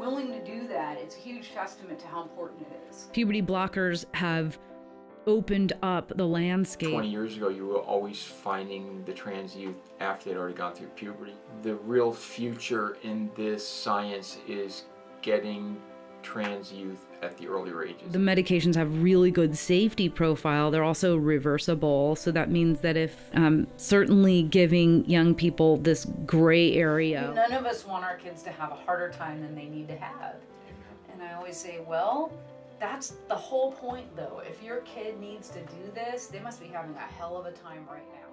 willing to do that, it's a huge testament to how important it is. Puberty blockers have opened up the landscape. 20 years ago, you were always finding the trans youth after they'd already gone through puberty. The real future in this science is getting trans youth at the earlier ages. The medications have really good safety profile. They're also reversible, so that means that if um, certainly giving young people this gray area. None of us want our kids to have a harder time than they need to have. And I always say, well, that's the whole point though. If your kid needs to do this, they must be having a hell of a time right now.